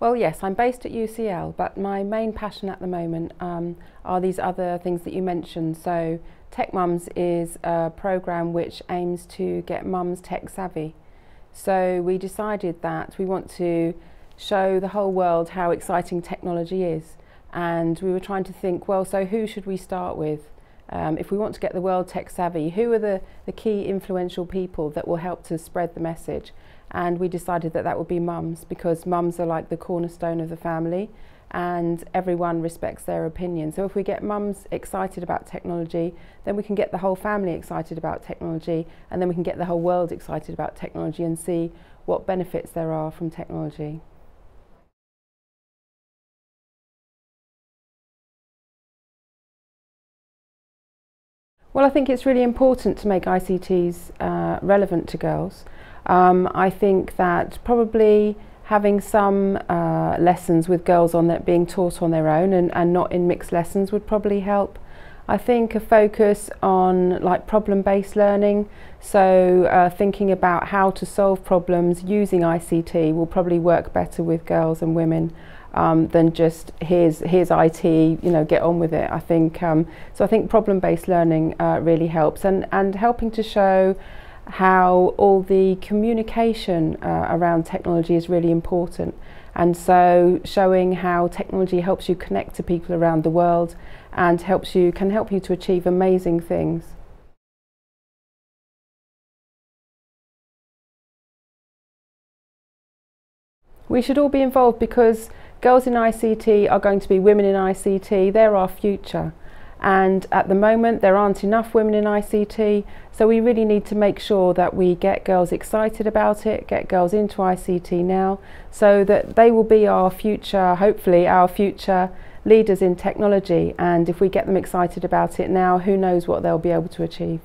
Well, yes, I'm based at UCL, but my main passion at the moment um, are these other things that you mentioned. So, Tech Mums is a program which aims to get mums tech savvy. So, we decided that we want to show the whole world how exciting technology is. And we were trying to think, well, so who should we start with? Um, if we want to get the world tech savvy, who are the, the key influential people that will help to spread the message? And we decided that that would be mums because mums are like the cornerstone of the family and everyone respects their opinion. So if we get mums excited about technology, then we can get the whole family excited about technology and then we can get the whole world excited about technology and see what benefits there are from technology. Well, I think it's really important to make ICTs uh, relevant to girls. Um, I think that probably having some uh, lessons with girls on that being taught on their own and, and not in mixed lessons would probably help. I think a focus on like problem-based learning, so uh, thinking about how to solve problems using ICT will probably work better with girls and women um, than just here's here's IT, you know, get on with it. I think um, so. I think problem-based learning uh, really helps, and and helping to show how all the communication uh, around technology is really important. And so showing how technology helps you connect to people around the world and helps you can help you to achieve amazing things. We should all be involved because girls in ICT are going to be women in ICT, they're our future. and at the moment there aren't enough women in ICT so we really need to make sure that we get girls excited about it get girls into ICT now so that they will be our future hopefully our future leaders in technology. And if we get them excited about it now who knows what they'll be able to achieve.